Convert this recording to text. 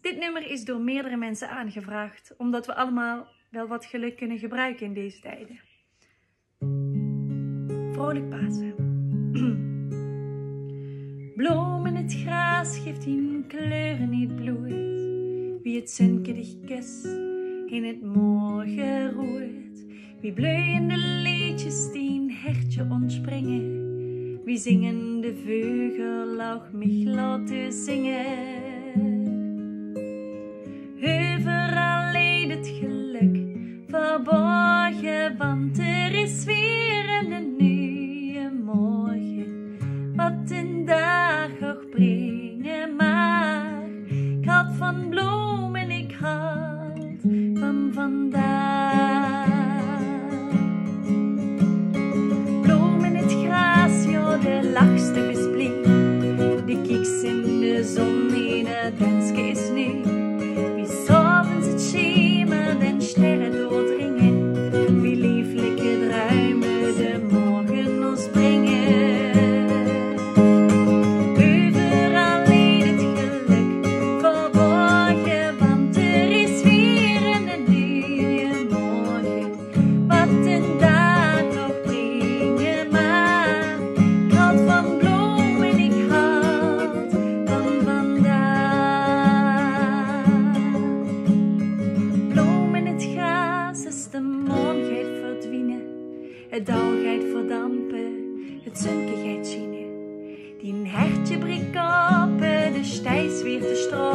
Dit nummer is door meerdere mensen aangevraagd, omdat we allemaal wel wat geluk kunnen gebruiken in deze tijden. Vrolijk Pasen. Bloem in het gras geeft in kleuren niet bloeit. Wie het zinke kus in het morgen roert. Wie bloeiende liedjes die een hertje ontspringen. Wie zingende vögel auch mich laten zingen. Het geluk verborgen, want er is weer een nieuwe morgen. Wat een dag ook brengen mag. Ik had van bloem Springen, u verandert alleen het geluk voor morgen. Want er is weer een nieuwe morgen. Wat een dag nog brengen, maar ik houd van bloemen, ik had van vandaag. Bloemen, het gras, is de morgen, verdwingen het dauwgeit verdampen, het zonkegget zien Die hertje brikappen, de stijs weer te stroom.